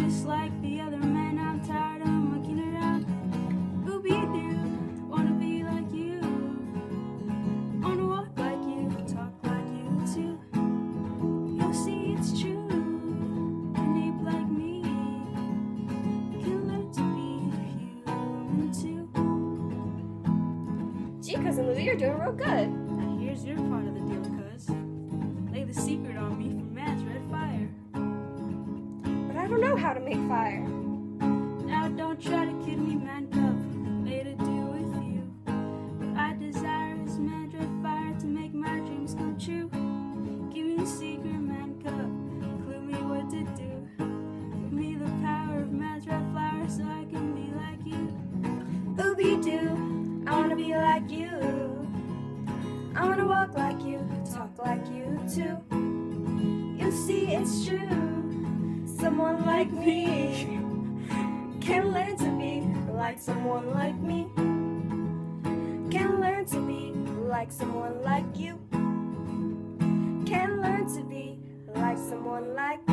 just like the other men, I'm tired of monkeying around. Ooby doo, wanna be like you. Wanna walk like you, talk like you too. You'll see it's true. An ape like me can learn to be human too. Gee, Cousin Louie, you're doing real good. Don't know how to make fire. Now don't try to kid me, man. Made with you. I desire is fire to make my dreams come true. Give me the secret, man cub. Clue me what to do. Give me the power of flower so I can be like you. Doo, I wanna be like you. I wanna walk like you, talk like you too. You see, it's true. Someone like me can learn to be like someone like me. Can learn to be like someone like you. Can learn to be like someone like